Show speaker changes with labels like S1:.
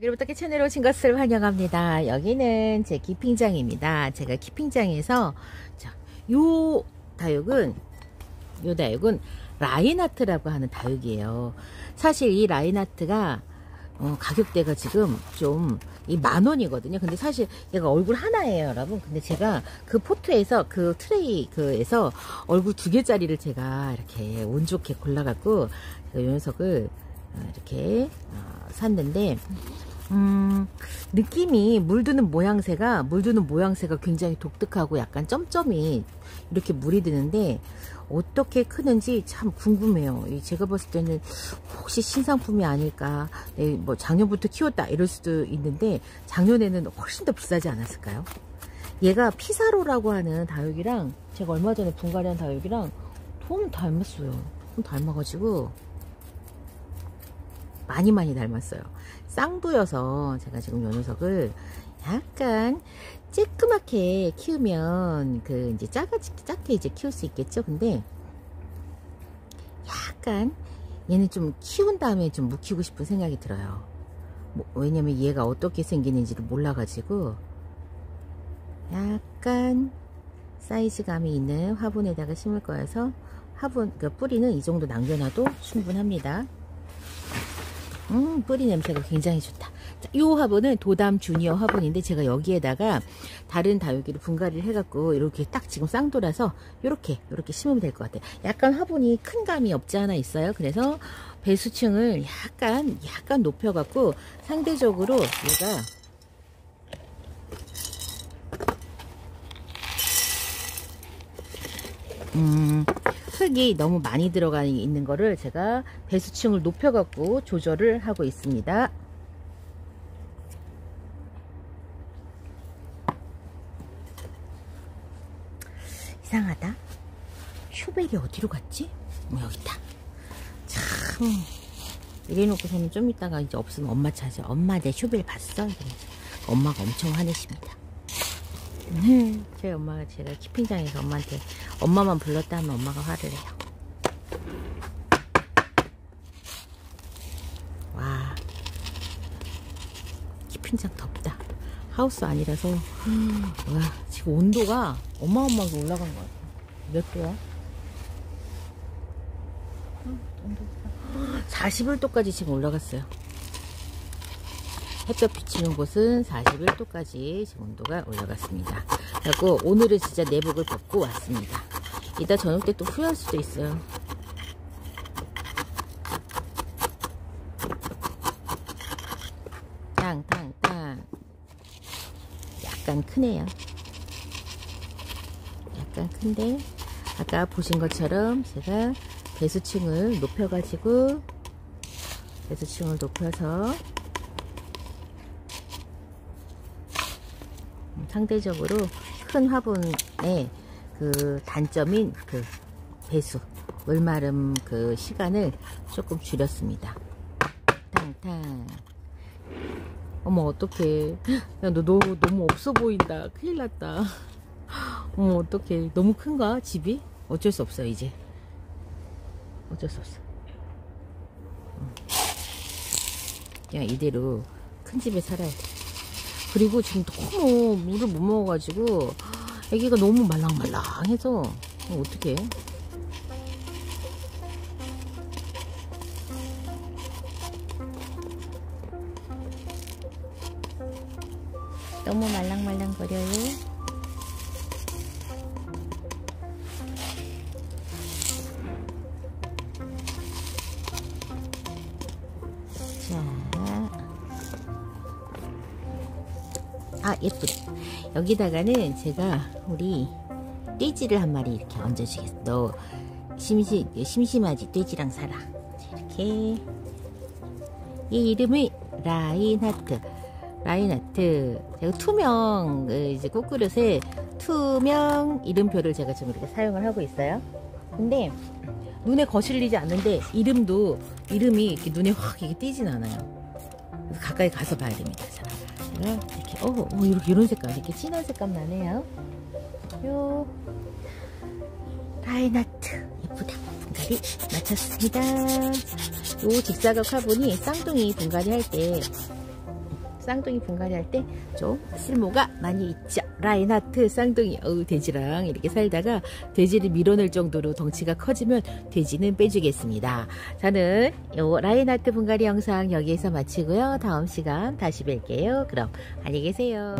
S1: 여기부터 채널에 오신 것을 환영합니다. 여기는 제 keeping장입니다. 제가 keeping장에서 자, 요 다육은 요 다육은 라인하트라고 하는 다육이에요. 사실 이 라인하트가 어, 가격대가 지금 좀 이 만원이거든요. 근데 사실 얘가 얼굴 하나예요, 여러분. 근데 제가 그 포트에서 그 트레이 그에서 얼굴 두 개짜리를 제가 이렇게 운 좋게 골라갖고 요 녀석을 어, 이렇게 어, 샀는데 음, 느낌이 물드는 모양새가 물드는 모양새가 굉장히 독특하고 약간 점점이 이렇게 물이 드는데 어떻게 크는지 참 궁금해요. 제가 봤을 때는 혹시 신상품이 아닐까 네, 뭐 작년부터 키웠다 이럴 수도 있는데 작년에는 훨씬 더 비싸지 않았을까요? 얘가 피사로라고 하는 다육이랑 제가 얼마 전에 분갈이한 다육이랑 좀 닮았어요. 좀 닮아가지고 많이 많이 닮았어요. 쌍두여서 제가 지금 요 녀석을 약간 쬐끄맣게 키우면 그 이제 작아 작게 이제 키울 수 있겠죠. 근데 약간 얘는 좀 키운 다음에 좀 묵히고 싶은 생각이 들어요. 뭐, 왜냐면 얘가 어떻게 생기는지를 몰라가지고 약간 사이즈감이 있는 화분에다가 심을 거여서 화분 그 뿌리는 이 정도 남겨놔도 충분합니다. 음 뿌리 냄새가 굉장히 좋다. 자, 이 화분은 도담 주니어 화분인데 제가 여기에다가 다른 다육이를 분갈이를 해갖고 이렇게 딱 지금 쌍돌아서 이렇게 이렇게 심으면 될 것 같아요. 약간 화분이 큰 감이 없지 않아 있어요. 그래서 배수층을 약간 약간 높여갖고 상대적으로 얘가 음, 흙이 너무 많이 들어가 있는 거를 제가 배수층을 높여 갖고 조절을 하고 있습니다. 이상하다. 슈벨이 어디로 갔지? 어, 여기 있다. 참. 이래놓고서는 좀 이따가 이제 없으면 엄마 찾아 엄마 내 슈벨 봤어? 엄마가 엄청 화내십니다 네, 저희 엄마가 제가 키핑장에서 엄마한테 엄마만 불렀다 하면 엄마가 화를 해요. 와, 키핑장 덥다. 하우스 아니라서 와 지금 온도가 어마어마하게 올라간 것 같아. 몇 도야? 41도까지 지금 올라갔어요. 햇볕 비치는 곳은 41도까지 지금 온도가 올라갔습니다. 그리고 오늘은 진짜 내복을 벗고 왔습니다. 이따 저녁 때 또 후회할 수도 있어요. 땅땅땅 약간 크네요. 약간 큰데 아까 보신 것처럼 제가 배수층을 높여가지고 배수층을 높여서 상대적으로 큰 화분의 그 단점인 그 배수 물마름 그 시간을 조금 줄였습니다. 탕탕. 어머 어떡해. 야 너 너, 너무 없어 보인다. 큰일 났다. 어머 어떡해. 너무 큰가 집이? 어쩔 수 없어 이제. 어쩔 수 없어. 그냥 이대로 큰 집에 살아야 돼 그리고 지금 너무 물을 못 먹어가지고 애기가 너무 말랑말랑해서 어떻게 너무 말랑말랑거려요 아 예쁘다. 여기다가는 제가 우리 돼지를 한 마리 이렇게 얹어주겠어 너 심심, 심심하지? 돼지랑 살아 이렇게. 이 이름이 라인하트. 라인하트. 제가 투명 그 이제 꽃그릇에 투명 이름표를 제가 지금 이렇게 사용을 하고 있어요. 근데 눈에 거슬리지 않는데 이름도 이름이 이렇게 눈에 확 이게 띄진 않아요. 가까이 가서 봐야 됩니다 자. 이렇게 어, 어 이렇게 이런 색깔 이렇게 진한 색감 나네요. 요. 라인하트. 예쁘다. 분갈이 마쳤습니다. 요 직사각 화분이 쌍둥이 분갈이 할 때 쌍둥이 분갈이 할 때 좀 쓸모가 많이 있죠. 라인하트 쌍둥이 어우 돼지랑 이렇게 살다가 돼지를 밀어낼 정도로 덩치가 커지면 돼지는 빼주겠습니다. 저는 요 라인하트 분갈이 영상 여기에서 마치고요. 다음 시간 다시 뵐게요. 그럼 안녕히 계세요.